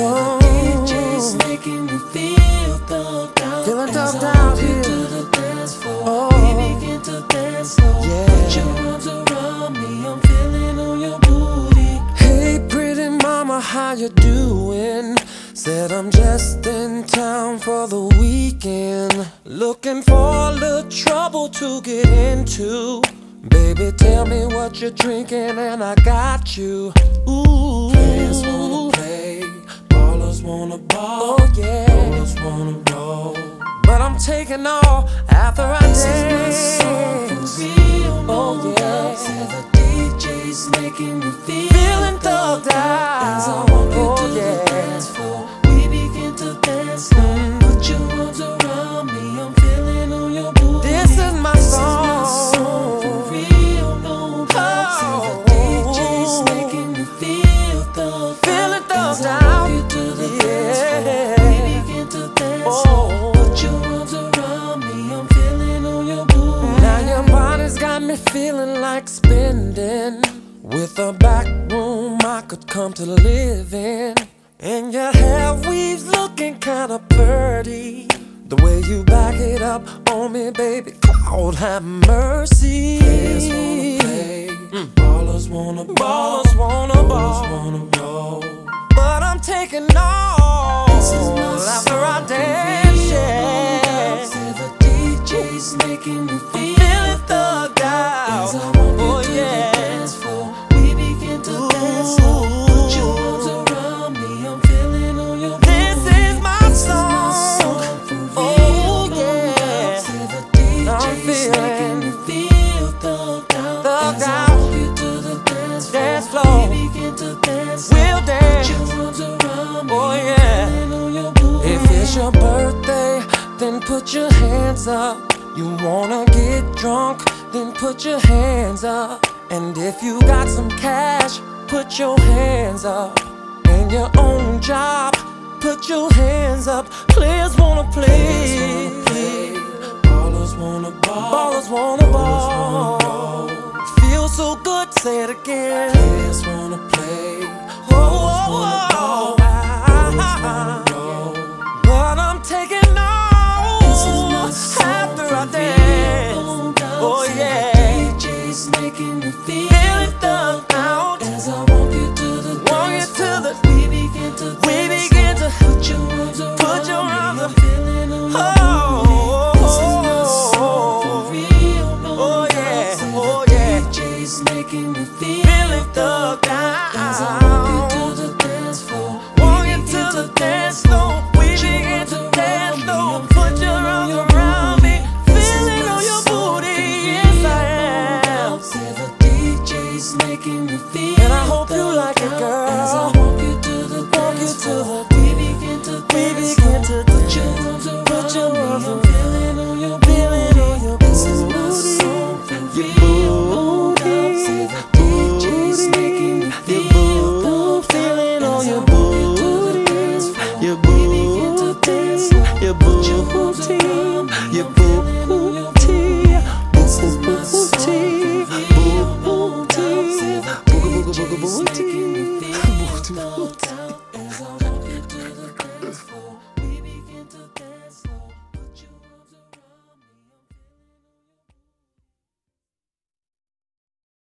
Oh. Bitches making me feel. Feeling thumped out. To the dance floor. Oh. We begin to dance Put your arms around me. I'm feeling on your booty. Hey, pretty mama, how you doing? Said I'm just in town for the weekend. Looking for a trouble to get into. Baby, tell me what you're drinking, and I got you. Ooh. Taking all after I This is my song dance. for real, Oh, yeah. doubt. The DJ's making me feel Feeling thugged As I walk Oh, into the dance floor, we begin to dance slow. Mm. Put your arms around me, I'm feeling on your booty. This is my This is my song. song for real, no doubt. Say the Oh. DJ's making me feel thugged me feeling like spending. With a back room I could come to live in. And your hair weaves looking kinda pretty. The way you back it up on me, baby, Lord have mercy. Players wanna play, mm. ballers wanna ball, Ballers wanna rollers ball, wanna roll. but I'm taking all This is my after I dance. Yeah. The DJ's making me feel Feeling thugged out. As I walk Oh yeah. the dance floor, we begin to dance slow. Put your arms around me, I'm feeling on your This booty. is my This is my song. song for real, Oh, yeah. doubt. Say the DJ's feeling making me feel thugged out. thugged As I out. walk into the dance floor, Dance floor. we begin to dance slow. We'll dance. Put your arms around me, Oh, yeah. feeling on your booty. If it's your birthday, then put your hands up. You wanna get drunk, then put your hands up. And if you got some cash, put your hands up. And your own job, put your hands up. Players wanna play. Ballers wanna ball. Ballers wanna Rollers wanna ball. Feel so good, say always making me feel it thug out. As I walk you to the walk dance to the we begin to we begin to put your arms around put your arms me. I'm feeling on oh. oh, oh, oh, oh, yeah. Oh, DJ's making me feel, feel it thugged out. As I ah. is making me feel. And I hope you like it, girl.